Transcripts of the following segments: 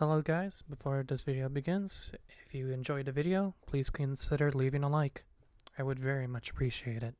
Hello guys, before this video begins, if you enjoyed the video, please consider leaving a like. I would very much appreciate it.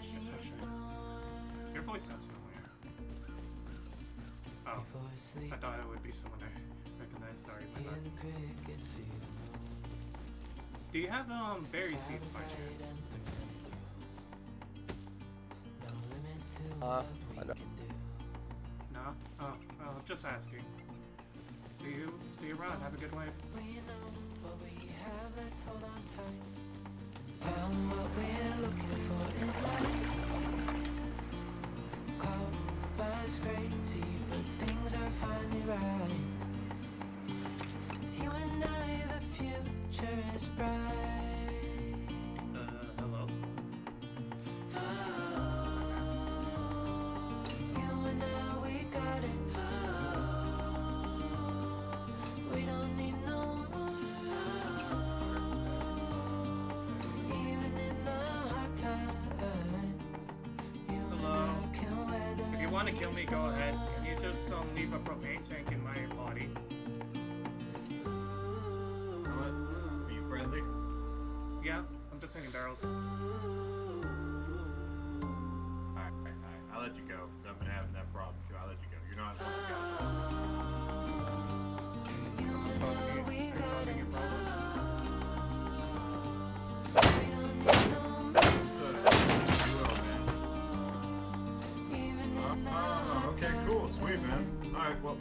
Actually. Your voice sounds familiar. Oh, I thought it would be someone I recognize. Sorry, my hear bad. the crickets, see the moon. Do you have um berry seeds by chance? No Uh, I we don't- can. No? Oh, well, just asking. See you, see you around. Have a good life. Found what we're looking for in us crazy, but things are finally right. With you and I, the future is bright. Want to kill me, go ahead. Can you just um leave a propane tank in my body? What? Are you friendly? Yeah, I'm just hanging barrels. Well,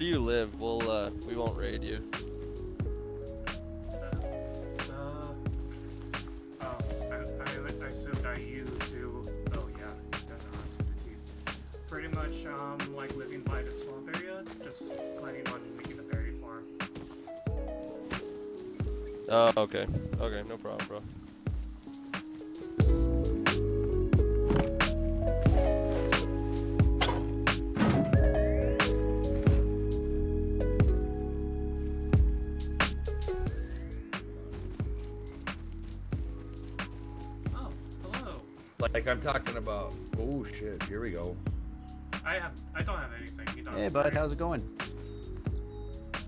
do you live? I'm talking about. Oh shit! Here we go. I have. I don't have anything. You don't. Hey, bud, worry. how's it going?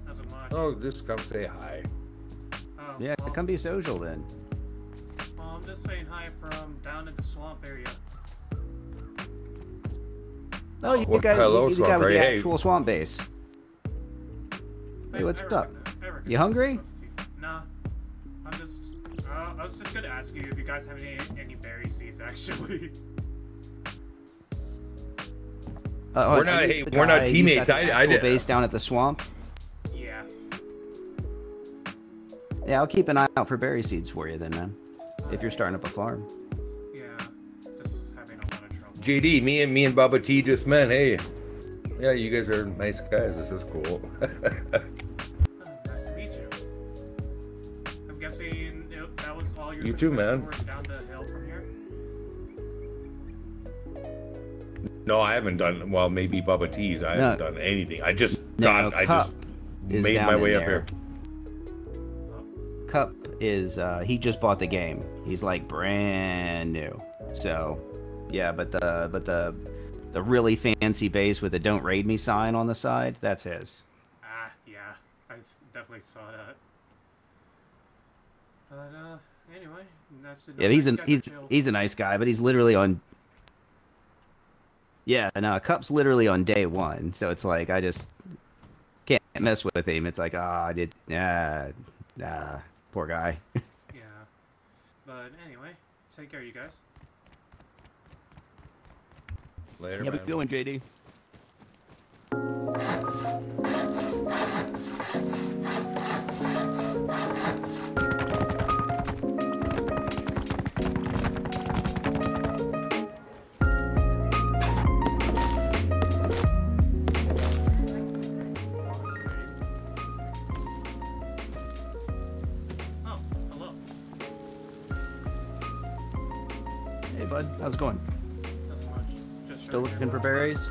Nothing much. Oh, just come say hi. Oh, Yeah, well, come be social then. well, I'm just saying hi from down in the swamp area. Oh, you Well, got hello, you, you got with the Hey. actual swamp base. Hey, I- what's I up? recognize- I You hungry? I was just gonna ask you if you guys have any any berry seeds actually. Uh, We're not- hey, we're not teammates. I- I did- base down at the swamp. yeah. Yeah, I'll keep an eye out for berry seeds for you then, man. If you're starting up a farm. Yeah. Just having a lot of trouble. JD, me and me and Bubba T just met. Hey, yeah, you guys are nice guys. This is cool. You too, man. work down the hill from here. no, I haven't done. Well, maybe Bubba T's. I No. haven't done anything. I just No, got. I just made my way up there. here. Cup is uh he just bought the game. He's like brand new. So yeah, but the but the the really fancy base with the don't raid me sign on the side, that's his. Ah, yeah. I definitely saw that. But uh, anyway, that's the Yeah, he's you an he's chill. he's a nice guy, but he's literally on Yeah, no, Cup's literally on day one, so it's like I just can't mess with him. It's like, ah, I did ah, ah, poor guy. Yeah. But anyway, take care, you guys. Later, yeah, we man. going, JD. How's it going? Just Still looking for berries?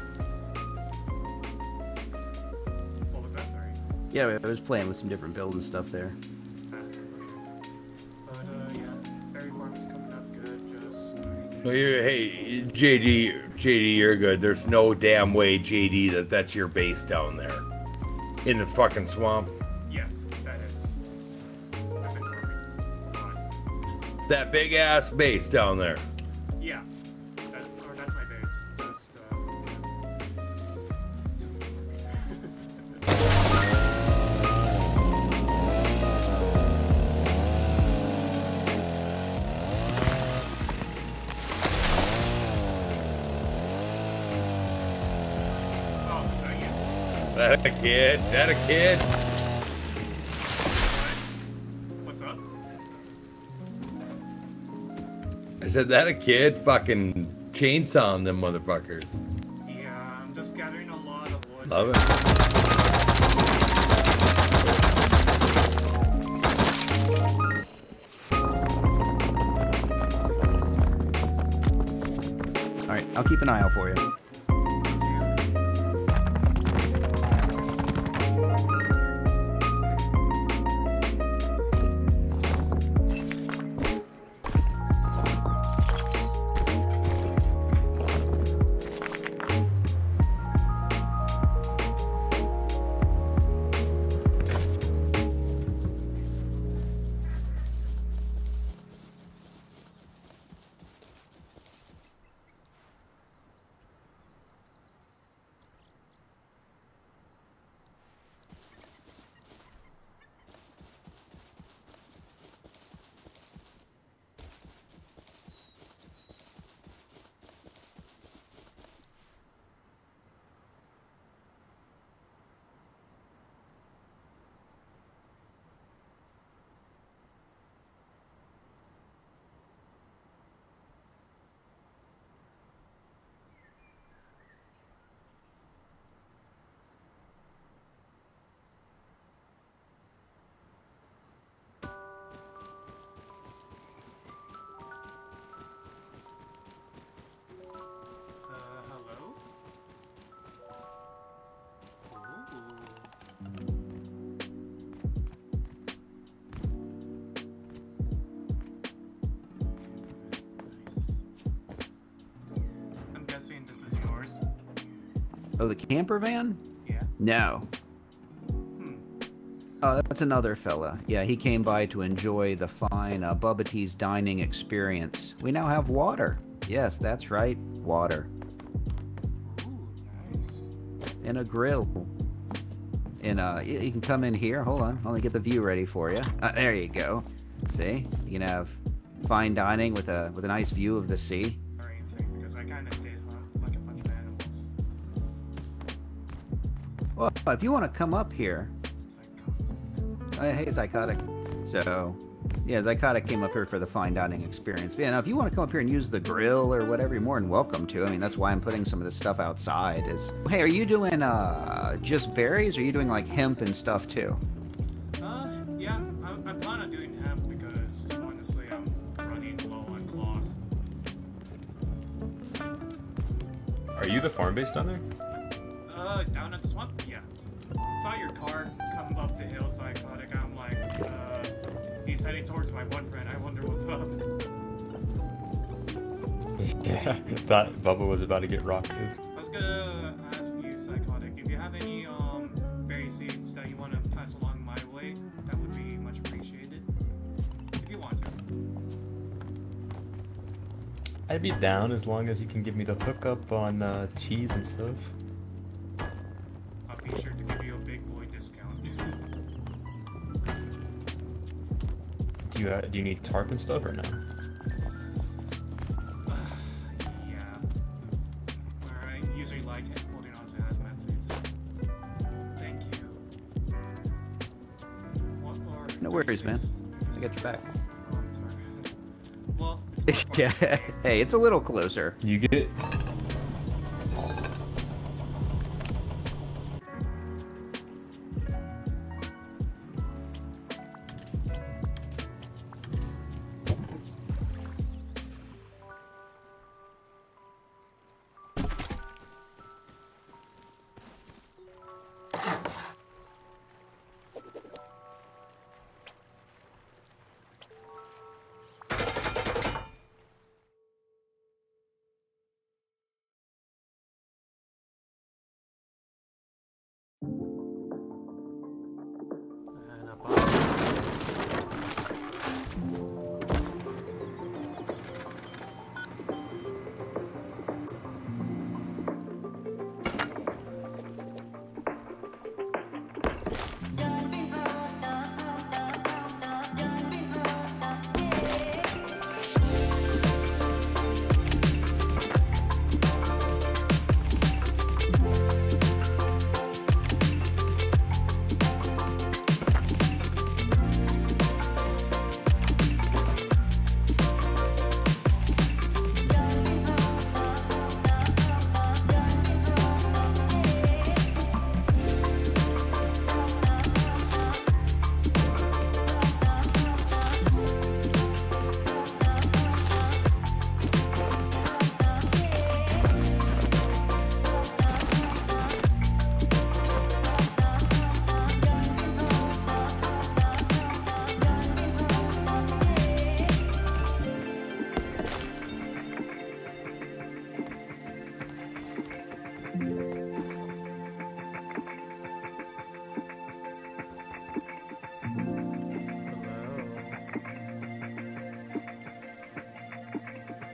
What was that? Sorry. Yeah, I was playing with some different builds and stuff there. Okay. But uh, yeah, berry farm is coming up good. Just No, you're, hey, JD, JD, you're good. There's no damn way, JD, that that's your base down there in the fucking swamp. yes, that is. I've been farming a lot. That big ass base down there. Yeah, that, or that's my base. Just uh, oh? That a kid? That a kid? Said that a kid? Fucking chainsawing them motherfuckers. Yeah, I'm just gathering a lot of wood. Love it. All right, I'll keep an eye out for you. Oh, the camper van? Yeah. No. Hmm. Oh, that's another fella. Yeah, he came by to enjoy the fine uh, Bubba Tea's dining experience. We now have water. Yes, that's right, water. Ooh, nice. And a grill. And uh, y- you can come in here. Hold on, let me get the view ready for you. Uh, there you go. See, you can have fine dining with a with a nice view of the sea. Well, if you want to come up here, Psychotic. uh, hey, Zycotic. So, yeah, Zycotic came up here for the fine dining experience. But yeah, now if you want to come up here and use the grill or whatever, you're more than welcome to. I mean, that's why I'm putting some of this stuff outside. Is hey, are you doing uh just berries? Or are you doing like hemp and stuff too? Uh, yeah, I, I plan on doing hemp because honestly, I'm running low on cloth. Are you the farm based down there? Psychotic. I'm like, uh, he's heading towards my one friend. I wonder what's up. Yeah. Thought Bubba was about to get rocked. I was gonna ask you, psychotic, if you have any um berry seeds that you want to pass along my way, that would be much appreciated. If you want to. I'd be down as long as you can give me the hookup on uh, teas and stuff. You uh, do you need tarp and stuff or no? yeah. I usually like holding on to hazmat suits. Thank you. What No worries, man. 36 I got your back. I'm sorry. Well, it's more fun. yeah. Hey, it's a little closer. You get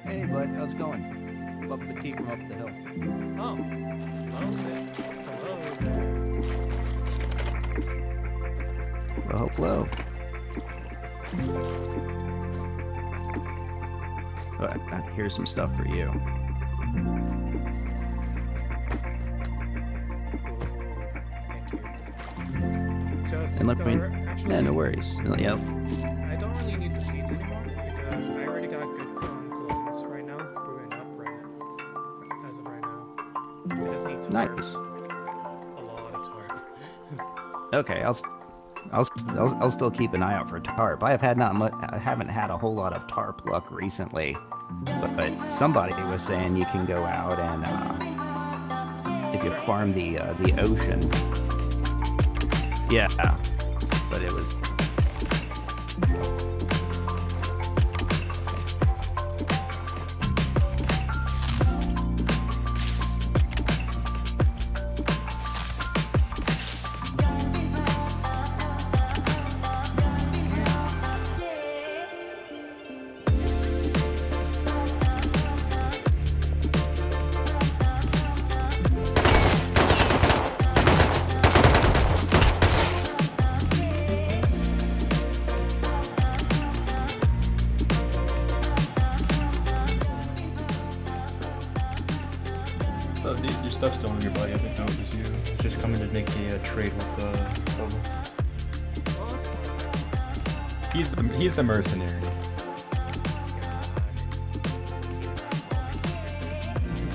Hey, bud, how's it going? Up the tea from up the hill. Oh. Okay. Hello there. Well, hello. But uh, here's some stuff for you. Thank you. Just And let me. or Yeah, no worries. Yep. Okay, I'll, I'll, I'll, I'll still keep an eye out for tarp. I have had not much. I haven't had a whole lot of tarp luck recently, but, but somebody was saying you can go out and uh, if you farm the uh, the ocean. Yeah, but it was. The mercenary.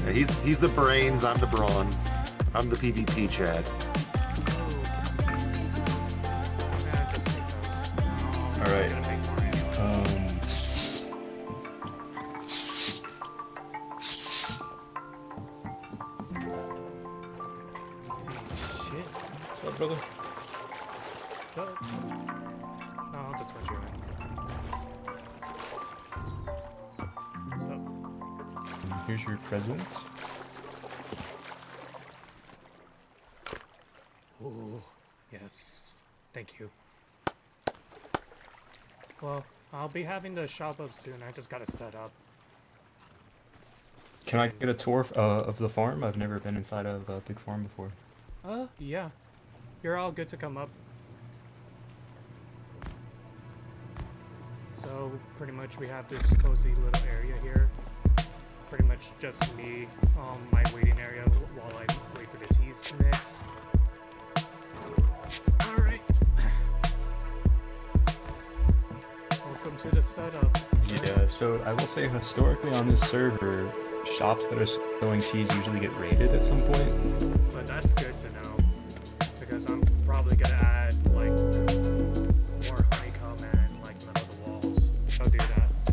Yeah, he's he's the brains. I'm the brawn. I'm the PvP Chad. Just take those. Um, All right. I'm gonna make more anyway. Um. Shit. what's up, brother? So. No, I'll just switch you in. So. Here's your present. Oh, Yes. Thank you. Well, I'll be having the shop up soon. I just gotta set up. Can I get a tour uh, of the farm? I've never been inside of a big farm before. Uh, yeah. You're all good to come up. So, pretty much we have this cozy little area here. Pretty much just me, um, my waiting area while I wait for the teas to mix. Alright. Welcome to the setup. Yeah, so I will say historically on this server, shops that are selling teas usually get raided at some point. But that's good to know. Because I'm probably gonna add,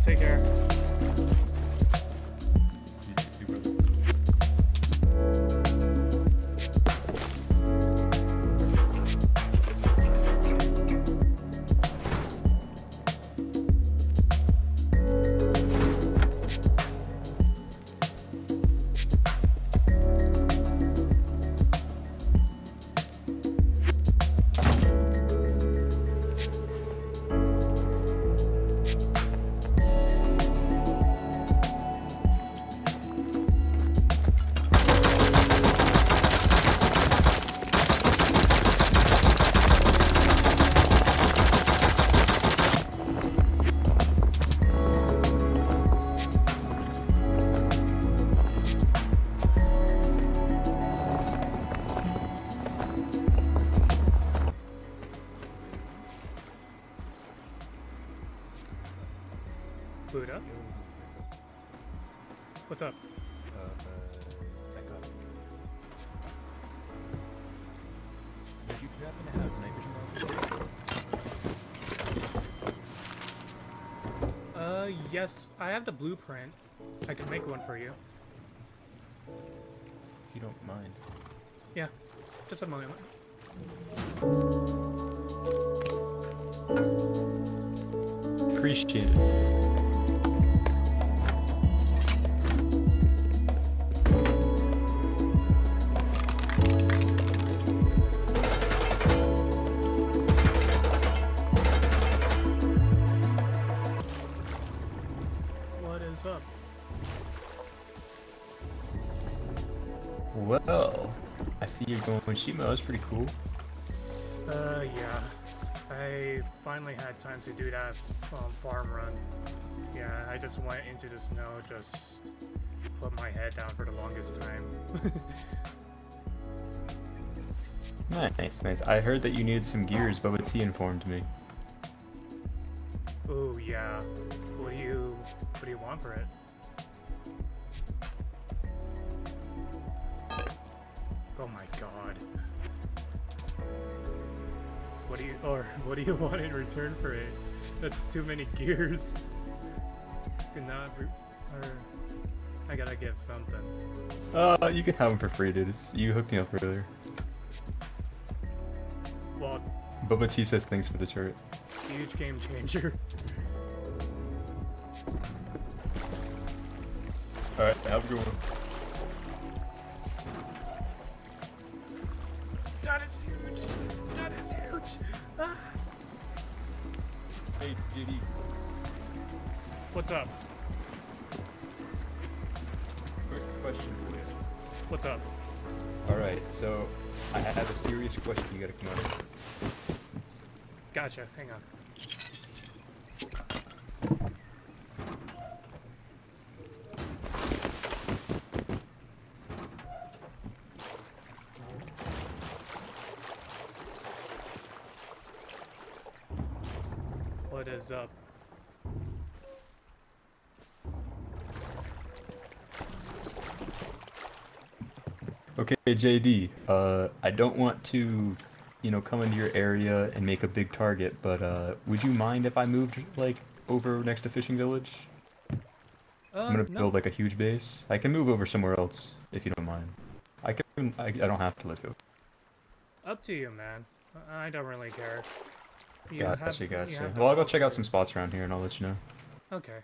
Take care. Buddha? What's up? Uh, yes, I have the blueprint. I can make one for you. If you don't mind. Yeah, just a moment. Appreciate it. You're going with Shima. That's pretty cool. Uh, yeah. I finally had time to do that um, farm run. Yeah, I just went into the snow, just put my head down for the longest time. Nice, nice. I heard that you needed some gears, but T informed me. oh yeah. What do you what do you want for it? What do you want in return for it? That's too many gears. To not re- or I gotta give something. Uh, you can have them for free, dude. It's, you hooked me up earlier. Well, Bubba T says thanks for the turret. huge game changer. Alright, have a good one. What's up? Quick question for you. What's up? Alright, so I have a serious question you gotta come up with. Gotcha, hang on. What is up? JD. Uh, I don't want to, you know, come into your area and make a big target, but uh, would you mind if I moved like over next to Fishing Village? Uh, I'm gonna no. build like a huge base. I can move over somewhere else if you don't mind. I can. I, I don't have to let go. Up to you, man. I don't really care. You Gotcha, have- gotcha. the Well, I'll go check out some spots around here and I'll let you know. Okay.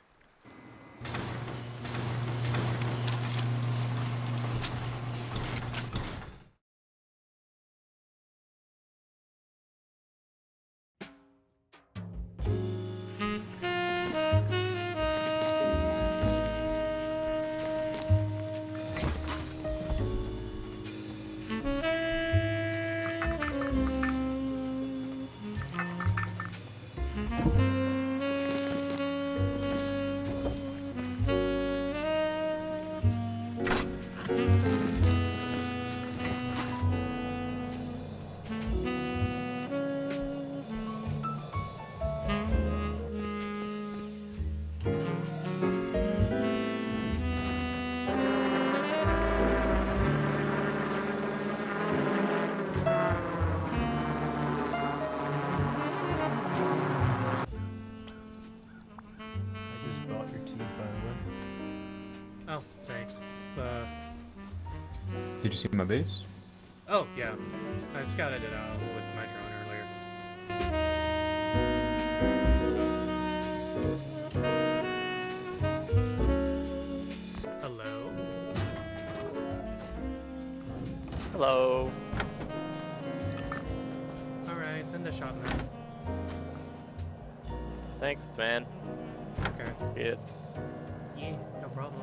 Did you see my base? oh, yeah. I scouted it out with my drone earlier. Hello? Hello. Alright, it's in the shop now. Thanks, man. Okay. Yeah. Yeah, no problem.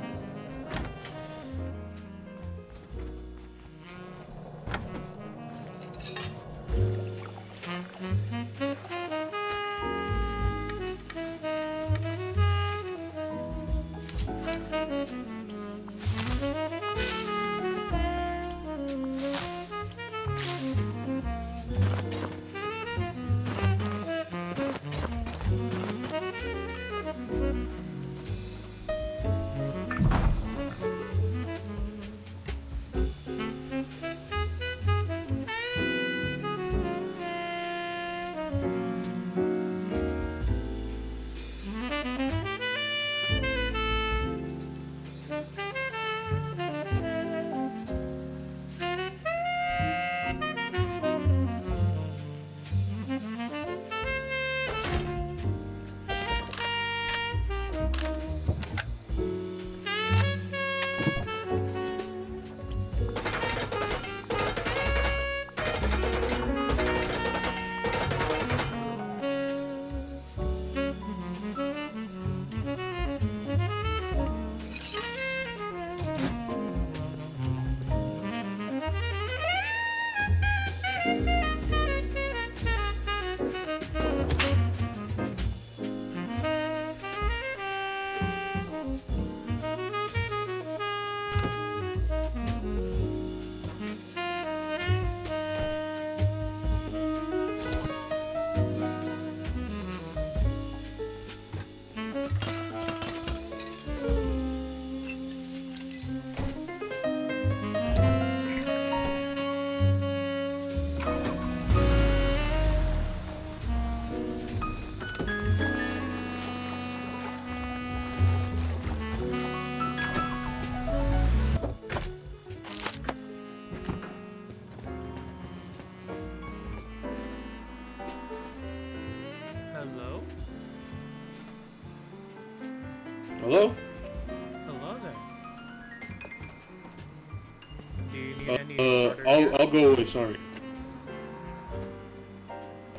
Go away, sorry.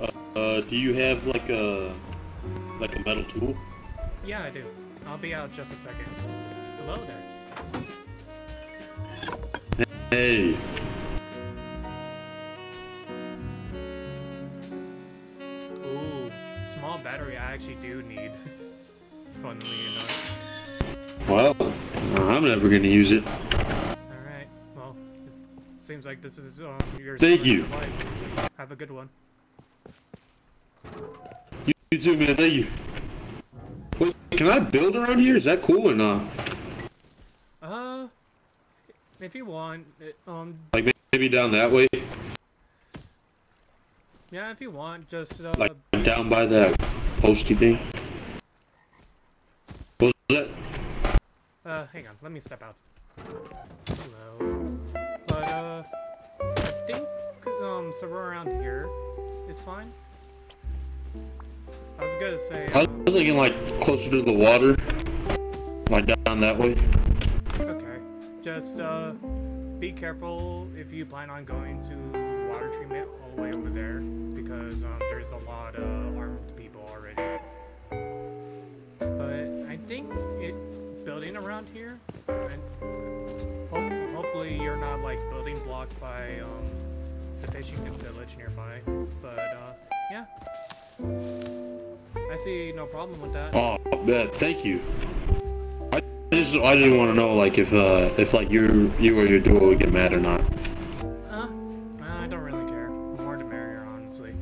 Uh, uh, do you have like a, like a metal tool? Yeah, I do. I'll be out just a second. Hello there. Seems like this is um, your Thank you. life. Have a good one. You, you too, man. Thank you. Wait, can I build around here? Is that cool or not? Uh, if you want, it, um, Like maybe down that way, yeah, if you want, just uh, like down by that posty thing. What was that? Uh, hang on, let me step out. Hello. Uh, I think, um, somewhere around here is fine. I was gonna say, I um, was thinking like closer to the water, like down that way. okay, just, uh, be careful if you plan on going to water treatment all the way over there, because, um, there's a lot of armed people already. But I think it, building around here, and you're not, like, building blocked by, um, the fishing village nearby, but, uh, yeah. I see no problem with that. Oh, man, thank you. I just I didn't want to know like if uh if like you you or your duo would get mad or not. Uh, I don't really care. More the merrier, honestly.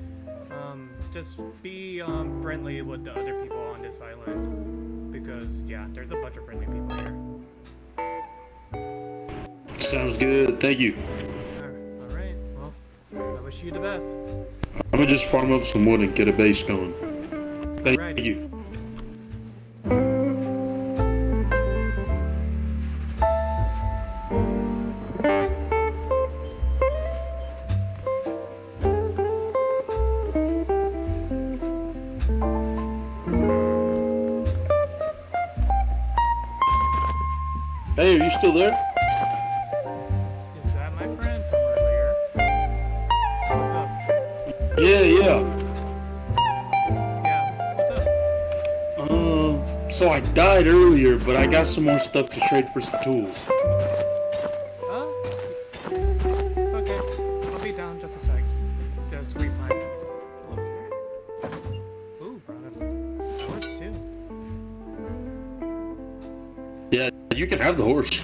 Um, just be um, friendly with the other people on this island. Because, yeah, there's a bunch of friendly people here. Sounds good. Thank you. Alright, well, I wish you the best. I'm gonna just farm up some wood and get a base going. Thank Alrighty. you. Got some more stuff to trade for some tools. Huh? Okay, I'll be down just a sec. Just. Ooh, brought up horse too. Yeah, you can have the horse.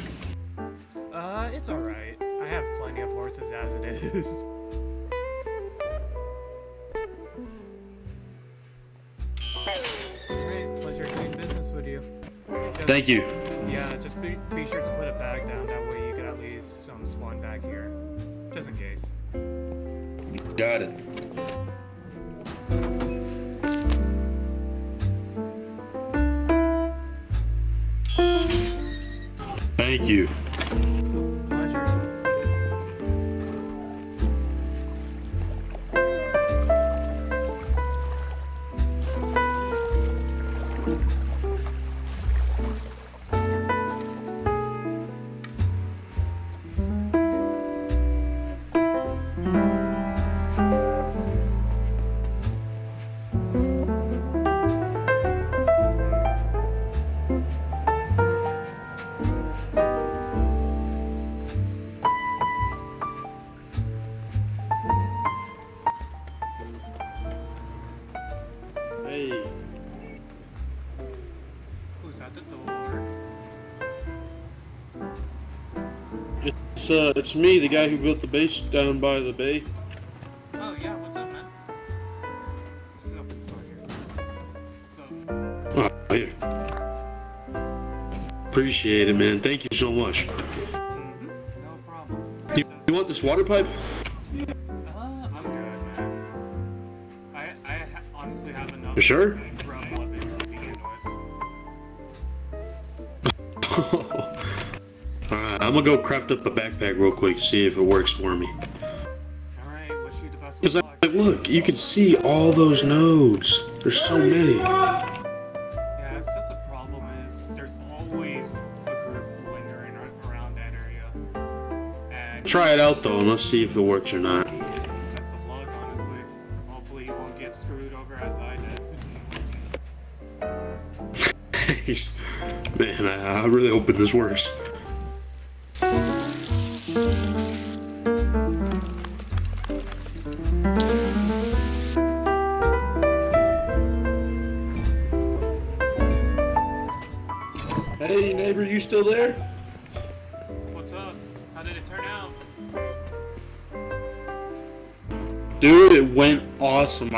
Thank you. Yeah, just be, be sure to put a bag down. That way you can at least um, spawn back here. Just in case. You got it. Thank you. It's uh, it's me, the guy who built the base down by the bay. Oh, yeah, what's up, man? What's up? What's up? Oh, here. Appreciate it, man. Thank you so much. Mm-hmm. No problem. You, you want this water pipe? Uh, I'm good, man. I, I ha- honestly have enough. You sure? I'm gonna go craft up a backpack real quick, see if it works for me. Alright, wish you the best of Because, luck. like, look, you can see all those nodes. There's so many. Yeah, it's just a problem is there's always a group lingering ar- around that area. And Try it out, though, and let's see if it works or not. best of luck, honestly. Hopefully you won't get screwed over as I did. Thanks. Man, I, I'm really hoping this works.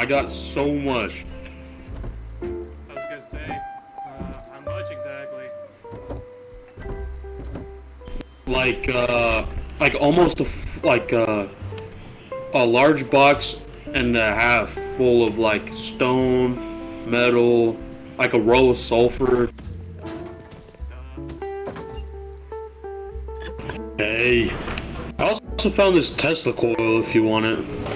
Got so much. I was gonna say, uh, Like, uh, like almost a f- like uh, a large box and a half full of like stone, metal, like a row of sulfur. Hey, I also found this Tesla coil if you want it.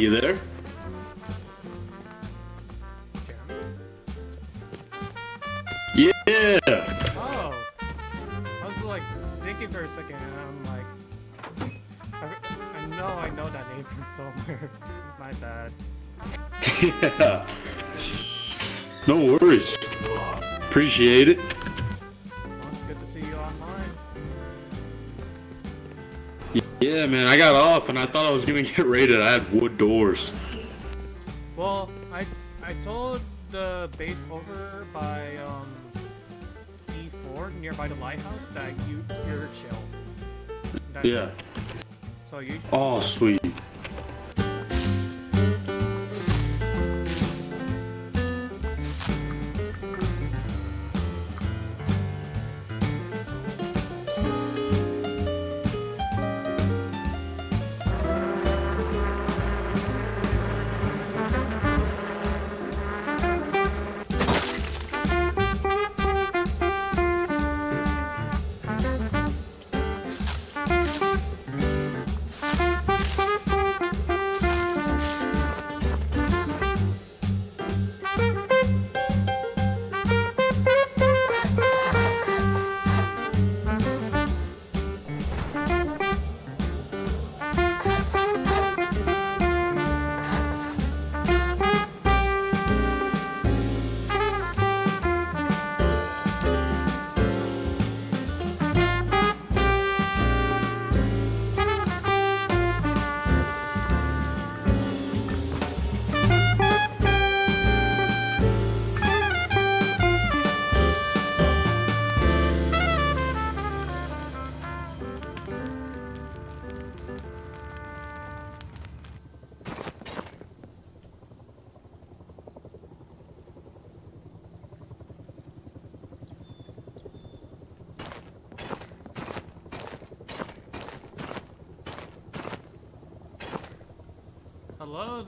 You there? Yeah. Oh, I was like thinking for a second, and I'm like, I, I know I know that name from somewhere. My bad. Yeah. No worries. Appreciate it. Yeah, man, I got off and I thought I was gonna get raided. I had wood doors. Well, I I told the base over by um E4 nearby the lighthouse that you you're chill. That- Yeah. So you. Oh, sweet.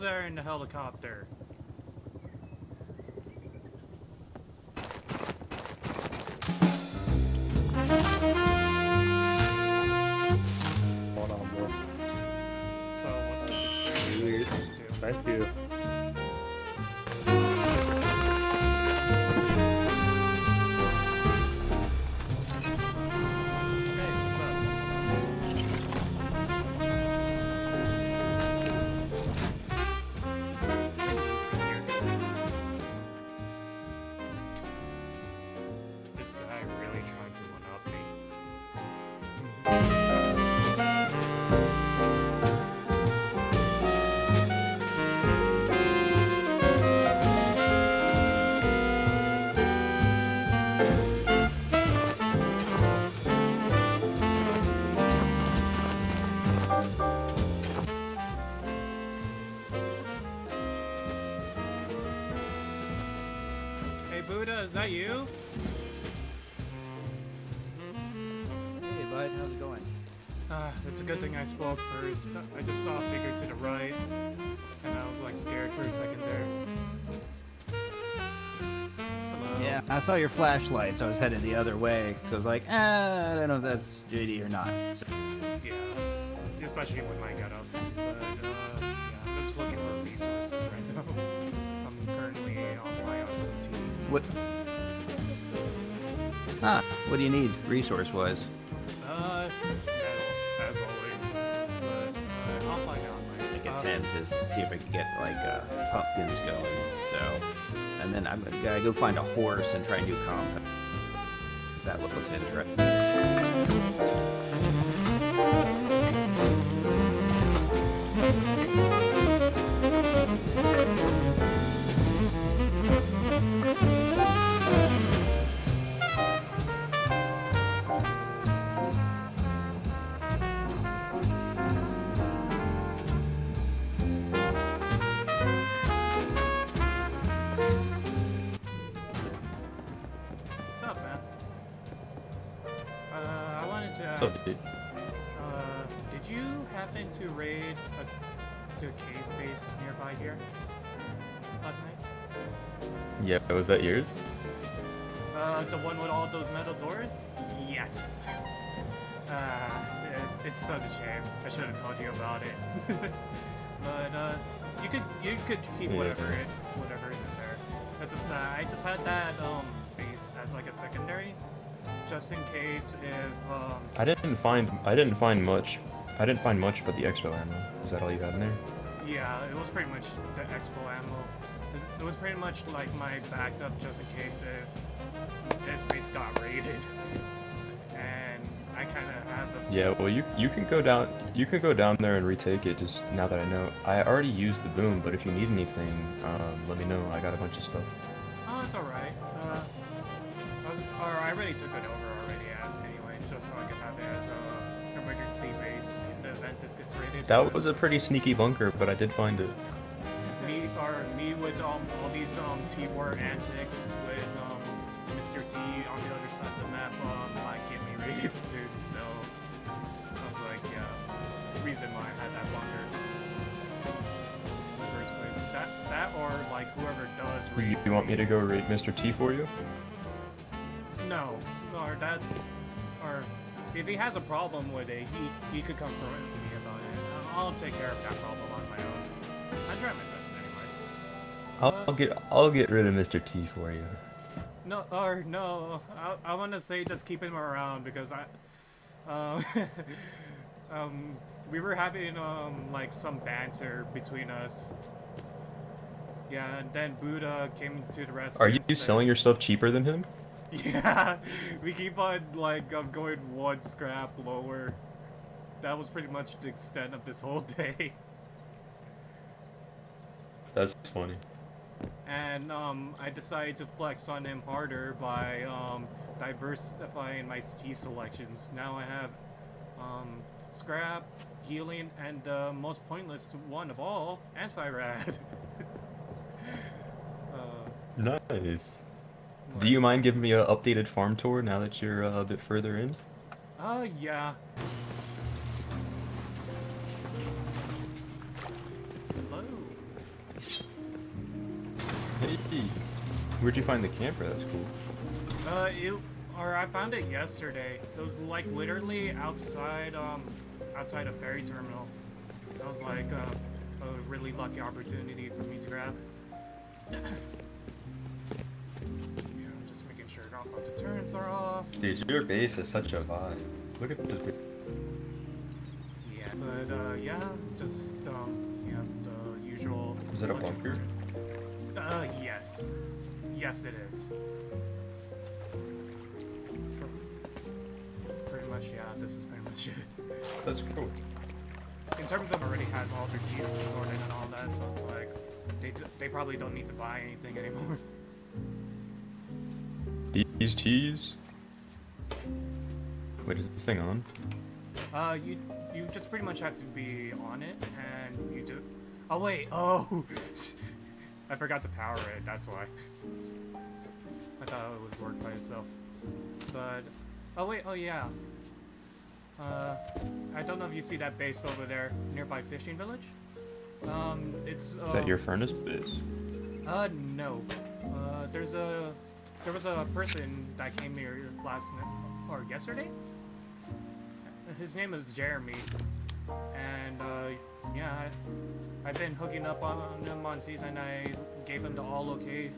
There in the helicopter. Hold on, bro. So what's experience? Thank you. Is that you? Hey, bud, how's it going? Uh, it's a good thing I spoke first. I just saw a figure to the right, and I was like scared for a second there. Hello? Yeah, I saw your flashlight, so I was headed the other way. So I was like, ah, I don't know if that's JD or not. What do you need, resource-wise? Uh, metal, as always. But, uh, I'll find out. Like Uh, a tent to see if I can get like uh, pumpkins going. So, and then I'm gonna go find a horse and try and do combat. 'Cause that what looks interesting. What's up, dude? Uh, did you happen to raid a, the cave base nearby here last night? Yeah, was that yours? Uh, the one with all those metal doors? Yes. Uh, it, it's such a shame. I should have told you about it. but uh, you could you could keep Yeah. whatever it whatever is in there. That's just uh, I just had that um base as like a secondary, just in case if um I didn't find I didn't find much. I didn't find much but the expo ammo. Is that all you had in there? Yeah, it was pretty much the expo ammo. It- It was pretty much like my backup just in case if this base got raided. And I kind of had the. Yeah, well you you can go down you can go down there and retake it. Just now that I know, I already used the boom. But if you need anything, um, let me know. I got a bunch of stuff. Oh, it's alright. Uh, I was, or I already took it over so I could have it as a emergency base in the event this gets raided. That was a pretty sneaky bunker, but I did find it. me or me with um, all these um tea-war antics with um Mr. T on the other side of the map um like get me raided soon. So I was like, yeah, reason why I had that bunker in the first place. That that or like whoever does You, raid. you want me to go raid Mr. T for you? No, or that's, or if he has a problem with it, he he could come from me about it. I'll, take care of that problem on my own. I try my best anyway. I'll, get I'll get rid of Mr. T for you. No, or no, I, I want to say just keep him around because I, um, um, we were having um like some banter between us. Yeah, and then Buddha came to the rescue. Are you selling your stuff cheaper than him? Yeah, we keep on like um, going one scrap lower. That was pretty much the extent of this whole day. That's funny. And um, I decided to flex on him harder by um, diversifying my tea selections. Now I have um, scrap, healing, and the most pointless one of all, anti-rad. uh, Nice. Do you mind giving me an updated farm tour now that you're uh, a bit further in? uh, yeah. Hello. Hey, where'd you find the camper? That's cool. Uh, it, or I found it yesterday. It was like literally outside, um, outside a ferry terminal. That was like uh, a really lucky opportunity for me to grab. deterrents are off. Dude, your base is such a vibe. Look at this. Yeah, but uh, yeah, just um, you have the usual. Is that a bunker? Uh, yes, yes, it is. Pretty much, yeah. This is pretty much it. That's cool. In terms of already has all their teeth sorted and all that, so it's like they d- they probably don't need to buy anything anymore. These teas. Wait, is this thing on? Uh, you you just pretty much have to be on it, and you do. Oh wait, oh, I forgot to power it. That's why. I thought it would work by itself, but oh wait, oh yeah. Uh, I don't know if you see that base over there nearby fishing village. Um, it's. Uh, Is that your furnace base? Uh, no. Uh, there's a there was a person that came here last night or yesterday. His name is Jeremy, and uh, yeah, I, I've been hooking up on him on season. I gave him the all okay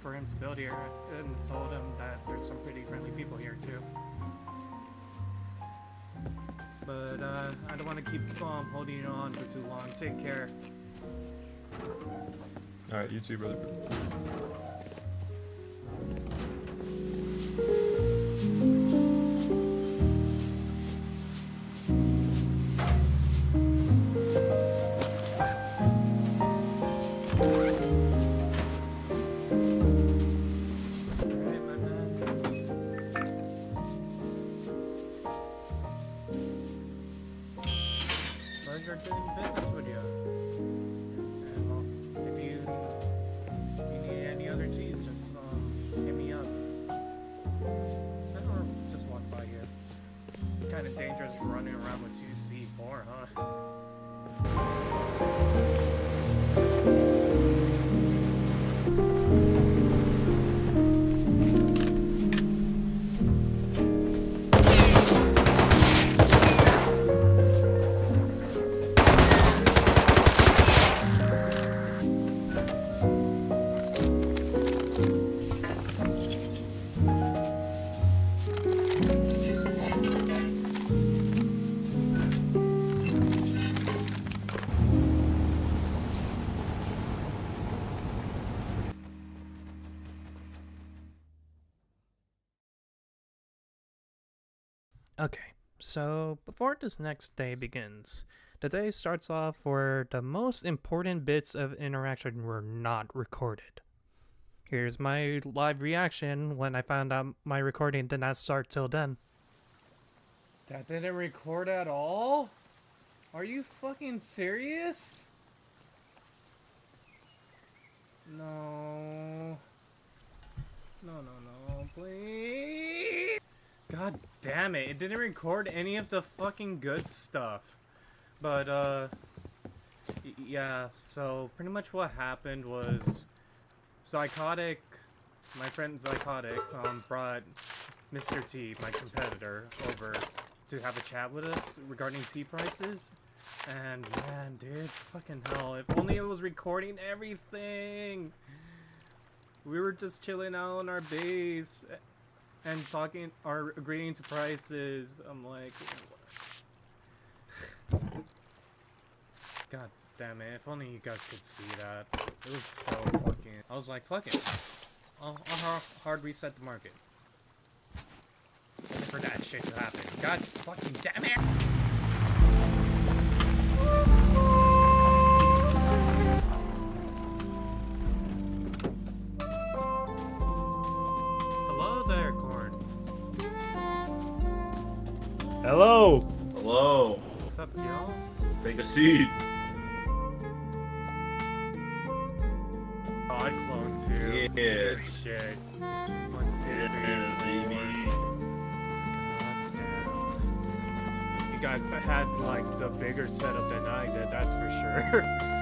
for him to build here, and told him that there's some pretty friendly people here too. But uh, I don't want to keep um, holding on for too long. Take care. Alright, you too, brother. Thank you. So before this next day begins, the day starts off where the most important bits of interaction were not recorded. Here's my live reaction when I found out my recording did not start till then. That didn't record at all? Are you fucking serious? No. No, no, no, please. God damn it, it didn't record any of the fucking good stuff. But, uh, yeah, so pretty much what happened was Psychotic, my friend Psychotic, um, brought Mr. T, my competitor, over to have a chat with us regarding tea prices. And man, dude, fucking hell, if only it was recording everything. We were just chilling out on our base and talking or agreeing to prices. I'm like, God damn it! If only you guys could see that. It was so fucking. I was like, fuck it. I'll, I'll hard reset the market for that shit to happen. God fucking damn it! Hello. Hello. What's up, y'all? Take a seat. Oh, I cloned too. Yeah. Good shit. One, two, three, four. God damn. You guys had like the bigger setup than I did, that's for sure.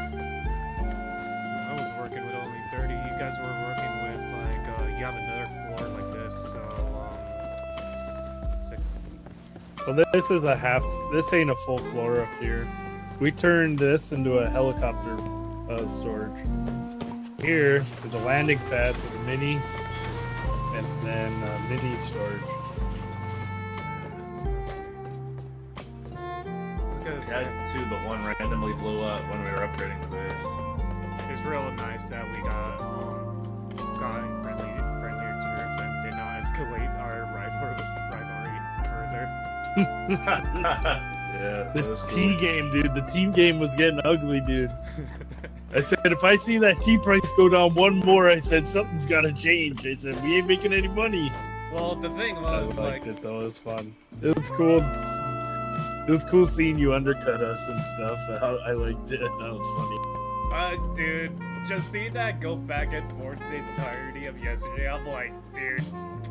Well, this is a half. This ain't a full floor up here. We turned this into a helicopter uh, storage. Here is a landing pad for the mini, and then uh, mini storage. Let's go see. The one randomly blew up when we were upgrading the this. It's real nice that we got um, got in friendly friendlier terms and did not escalate our rivalry rivalry further. Yeah, The tea game, dude. The team game was getting ugly, dude. I said, if I see that tea price go down one more, I said something's got to change. I said we ain't making any money. Well, the thing was, I was liked like it though. It was fun. It was cool. It was cool seeing you undercut us and stuff. I, I liked it. That was funny. Uh, dude, just seeing that go back and forth the entirety of yesterday, I'm like, dude,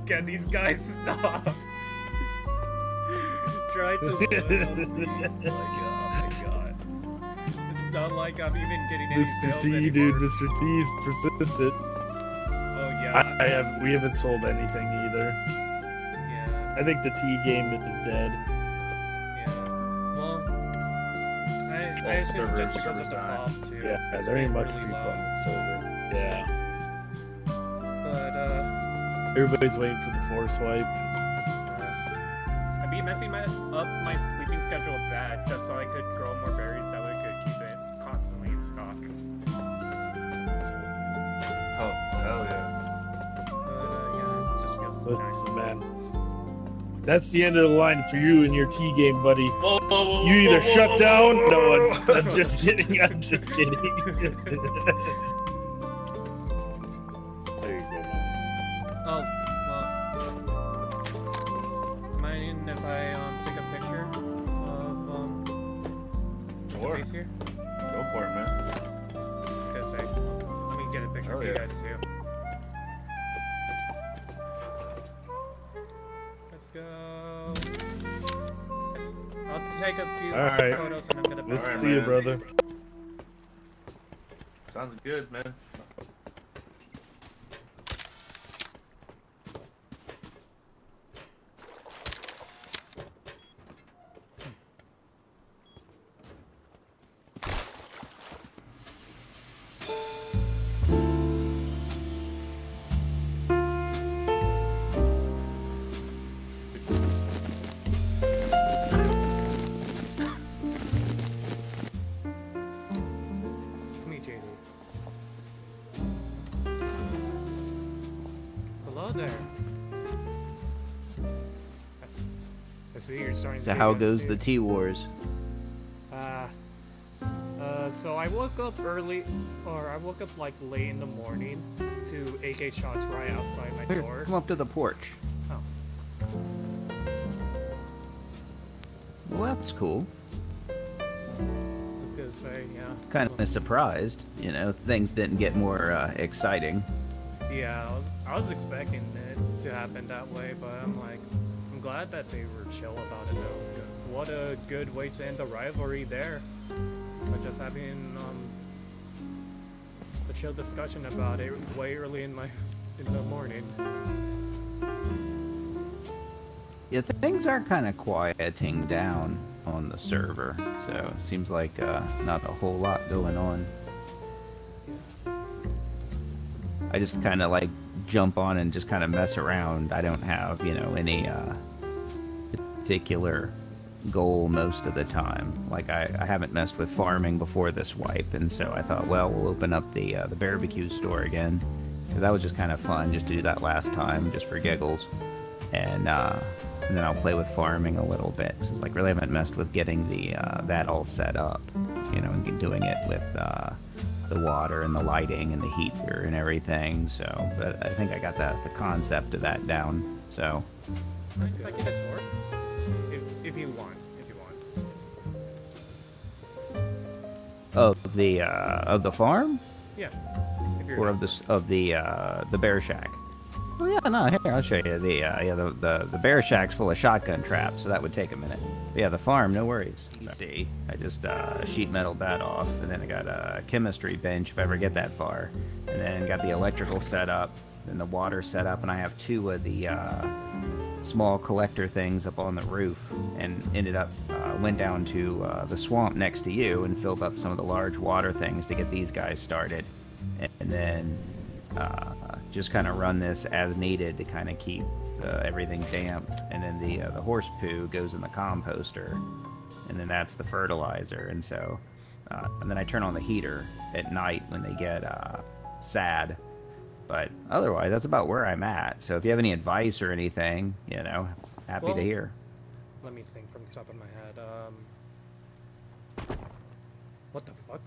can these guys stop? Try to. like, oh my god. It's not like I'm even getting any Mr. T, anymore. dude. Mr. T is persistent. Oh yeah. I, I have. We haven't sold anything either. Yeah. I think the tea game is dead. Yeah. Well, I, I assume servers- just because of the dying. pop too. Yeah, it's there ain't much really people low. on the server. Yeah. But uh, Everybody's waiting for the force wipe. I'd be messing my, up my sleeping schedule bad just so I could grow more berries that way I could keep it constantly in stock. Oh, hell yeah. Uh, yeah, it just feels nice. Man. That's the end of the line for you and your tea game, buddy. Whoa, whoa, whoa, You either whoa, shut whoa, down. whoa, No. I'm, I'm just kidding. I'm just kidding. the Sure. base here? Go for it, man. Just gonna say. Let me get a picture Oh, of you yeah. guys too. Let's go. Yes. I'll take a few All right. photos and I'm gonna Let's post Alright, see you, brother. Sounds good, man. See you're starting So how goes the Tea Wars? Uh, uh, so I woke up early, or I woke up like late in the morning to AK shots right outside my Here, door. come up to the porch. Oh. Well, that's cool. I was gonna say, yeah. Kind of surprised, you know, things didn't get more uh, exciting. Yeah, I was, I was expecting it to happen that way, but I'm like, glad that they were chill about it though, what a good way to end the rivalry there. Just having um, a chill discussion about it way early in my in the morning. Yeah, things are kind of quieting down on the server, so seems like uh, not a whole lot going on. I just kind of like jump on and just kind of mess around. I don't have, you know, any uh, particular goal most of the time. Like I, I haven't messed with farming before this wipe, and so I thought, well, we'll open up the uh, the barbecue store again because that was just kind of fun just to do that last time, just for giggles. And, uh, and then I'll play with farming a little bit. 'cause it's like really haven't messed with getting the uh, that all set up, you know, and doing it with uh, the water and the lighting and the heater and everything. So, but I think I got that the concept of that down. So, if of the uh, of the farm Yeah. Or of the s- of the uh, the bear shack. Oh yeah, no, here I'll show you the uh, yeah the, the the bear shack's full of shotgun traps, so that would take a minute. But yeah, the farm, no worries. You see, I just uh, sheet metal that off, and then I got a chemistry bench if I ever get that far, and then got the electrical set up, then the water set up, and I have two of the uh, small collector things up on the roof, and ended up went down to uh, the swamp next to you and filled up some of the large water things to get these guys started, and then uh, just kind of run this as needed to kind of keep uh, everything damp, and then the uh, the horse poo goes in the composter, and then that's the fertilizer, and so. Uh, and then I turn on the heater at night when they get uh, sad. But otherwise, that's about where I'm at. So if you have any advice or anything, you know, happy Well- to hear. Let me think from the top of my head. Um, what the fuck?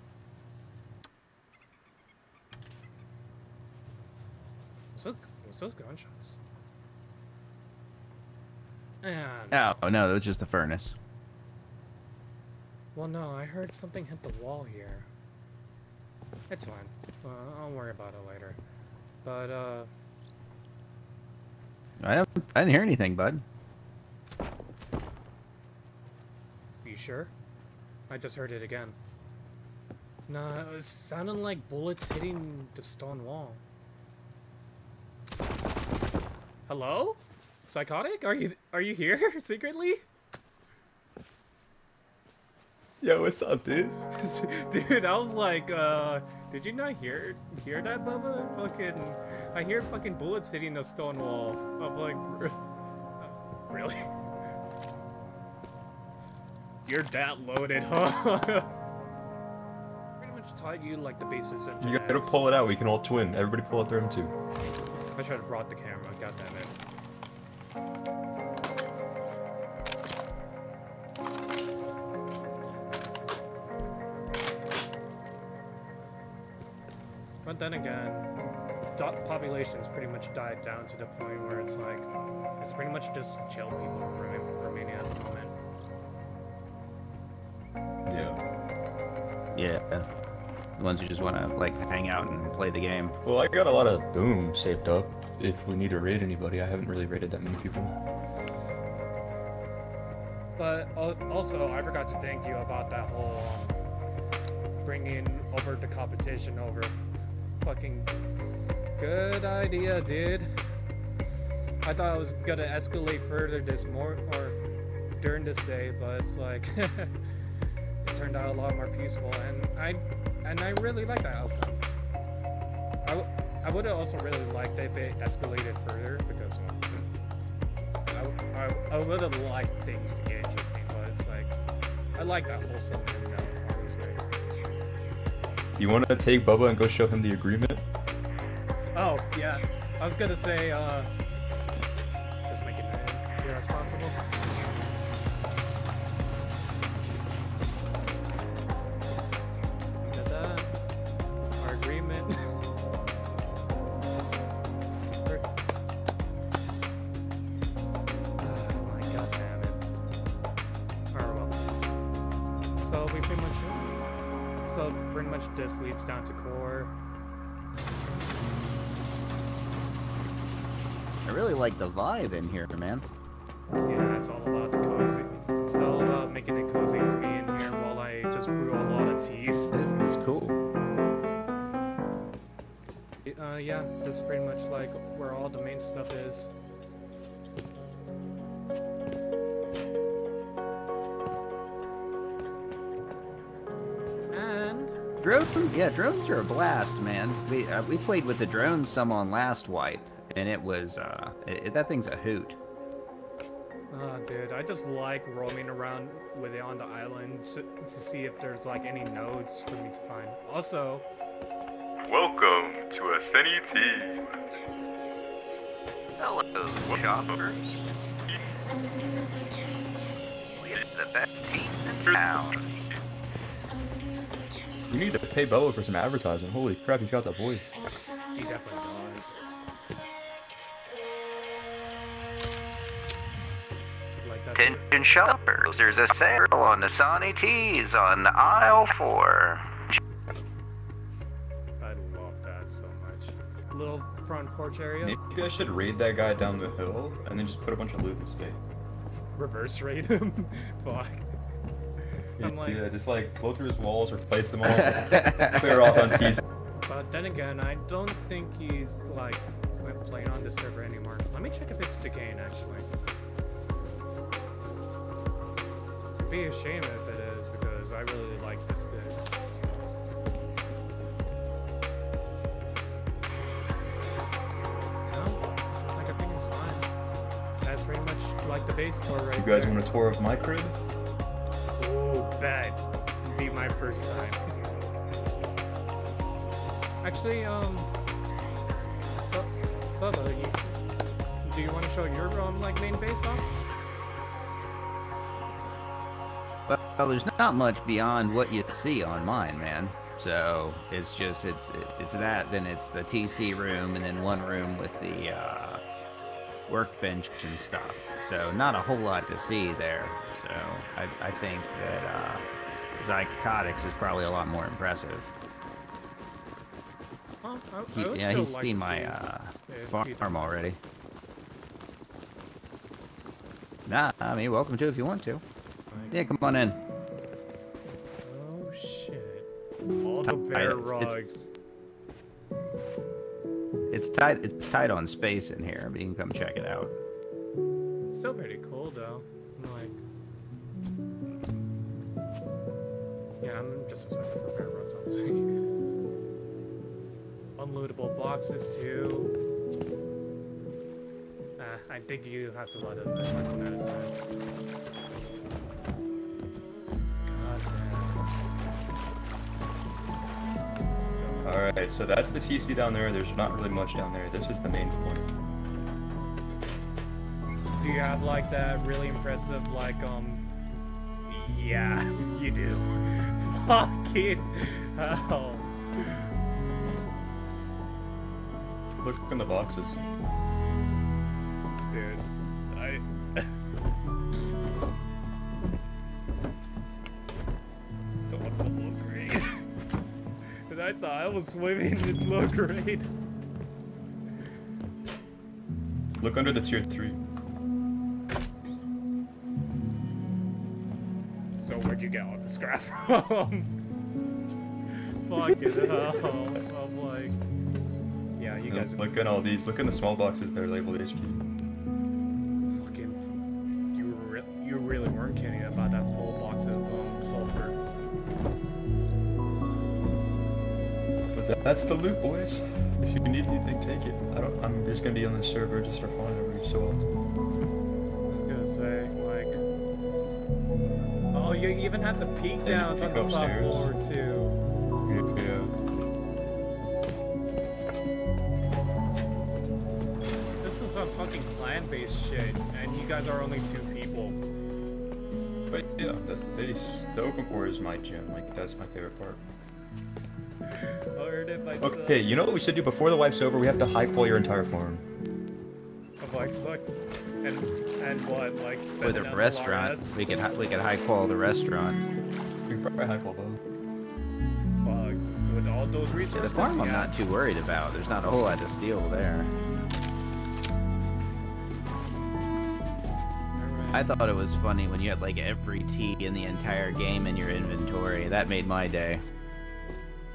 Was those, was those gunshots? And Oh no, that was just the furnace. well, no, I heard something hit the wall here. It's fine. Uh, I'll worry about it later. But uh, I I didn't hear anything, bud. You sure? I just heard it again. Nah, it was sounding like bullets hitting the stone wall. Hello? Psychotic? Are you are you here secretly? Yo, what's up, dude? Dude, I was like, uh, did you not hear hear that, Bubba? Fucking, I hear fucking bullets hitting the stone wall. I'm like, really? You're that loaded, huh? Pretty much taught you like the basics of You gotta pull it out. We can all twin. Everybody pull out their M2. I should have brought the camera. God damn it. But then again, dot population's pretty much died down to the point where it's like it's pretty much just chill people in Romania at the moment. Yeah. Yeah. The ones who just want to like hang out and play the game. Well, I got a lot of boom saved up. If we need to raid anybody, I haven't really raided that many people. But also, I forgot to thank you about that whole um, bringing over the competition over. Fucking good idea, dude. I thought I was gonna escalate further this more or during this day, but it's like it turned out a lot more peaceful, and I and I really like that outcome. I, w- I would have also really liked if it escalated further because I, I, I would have liked things to get interesting, but it's like I like that wholesome note, honestly. You want to take Bubba and go show him the agreement? Oh yeah, I was gonna say uh, just make it as clear as possible. Like in here, man. Yeah, it's all about cozy. It's all about making it cozy for me in here while I just brew a lot of teas. This is cool. Uh, yeah, this is pretty much like where all the main stuff is. And Drone, yeah, drones are a blast, man. We uh, we played with the drones some on last wipe, and it was uh, it, that thing's a hoot. Uh, dude, I just like roaming around with it on the island to, to see if there's like any nodes for me to find. Also, Welcome to a sunny team. Hello, shopper. We have the best team in town. You need to pay Bubba for some advertising. Holy crap, he's got that voice. he definitely does. Attention shoppers, there's a sale on the Sony Teas on aisle 4. I love that so much. Little front porch area. Maybe I should raid that guy down the hill and then just put a bunch of loot in his face. Reverse raid him. Fuck. I'm like- yeah, just like blow through his walls, or replace them all, clear off on T's. But then again, I don't think he's like. Playing on this server anymore. Let me check if it's decaying actually. It'd be a shame if it is because I really like this thing. No, seems like everything's fine. That's pretty much like the base tour right You guys there. want a tour of my crib? Ooh, bet. Be my first time. Actually, um, Bubba, you, do you want to show your um like main base off? Well, there's not much beyond what you see on mine, man. So it's just it's it's that. Then it's the TC room, and then one room with the uh, workbench and stuff. So not a whole lot to see there. So I, I think that uh, Zycotics is probably a lot more impressive. Oh, I, I yeah, he's like seen my uh, if farm already. Nah, I mean, welcome to if you want to. Yeah, come on in. All the bear it's- it's- rugs. It's tight. It's tight on space in here, but you can come check it out. Still pretty cool though. Like, yeah, I'm just excited for bear rugs, obviously. Unloadable boxes too. Ah, I think you have to let us in Alright, so that's the TC down there. There's not really much down there. This is the main point. Do you have like that really impressive like um yeah, you do. Fucking hell. Look in the boxes. Dude, was swimming in low grade. Look under the tier 3. So where'd you get all this crap from? Fucking hell. I'm like Yeah, you guys Look at all these. Look in the small boxes They're labeled HG. That's the loot, boys. If you need anything, take it. I don't. I'm just gonna be on the server just for fun every so often. I was gonna say, like Oh, you even have the peek downs on the top floor too. Yeah. This is some fucking clan-based shit, and you guys are only two people. But yeah, that's the base. The open core is my gym. Like that's my favorite part. Okay, you know what we should do before the wife's over? We have to high qual your entire farm. I'm like, fuck. And and what, like With a out the restaurant, LRS? we could hi- we could high qual the restaurant. We can probably high qual both. Fuck. With all those Yeah, resources. the farm I'm yeah. not too worried about. There's not a whole lot to steal there. I thought it was funny when you had like every tea in the entire game in your inventory. That made my day.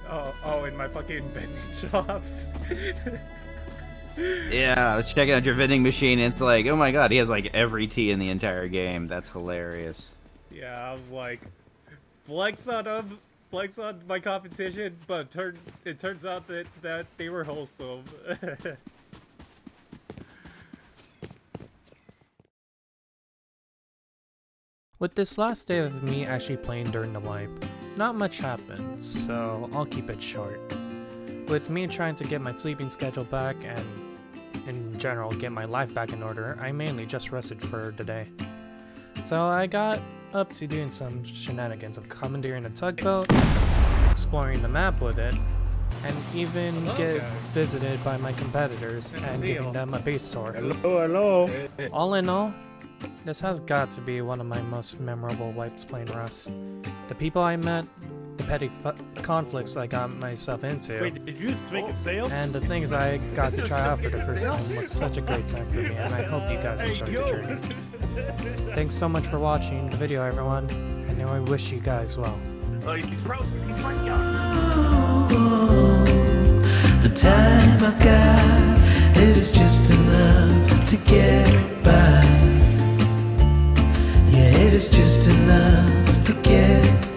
Oh, oh, in my fucking vending shops. Yeah, I was checking out your vending machine. And it's like, oh my god, he has like every tea in the entire game. That's hilarious. yeah, I was like, flex on them, flex on my competition, but turn it turns out that that they were wholesome. With this last day of me actually playing during the wipe, not much happened, so I'll keep it short. With me trying to get my sleeping schedule back and, in general, get my life back in order, I mainly just rested for the day. So I got up to doing some shenanigans of commandeering a tugboat, exploring the map with it, and even Hello, get guys. visited by my competitors Nice and giving them a base tour. Hello, hello. All in all, this has got to be one of my most memorable wipes playing Rust. The people I met, the petty conflicts I got myself into. Wait, did you just make a oh. sale? And the things I got to try out for the first time was such a great time for me, and I hope you guys enjoyed the journey. Thanks so much for watching the video, everyone, and I wish you guys well. The time I got, it is just enough to get by it's just enough to get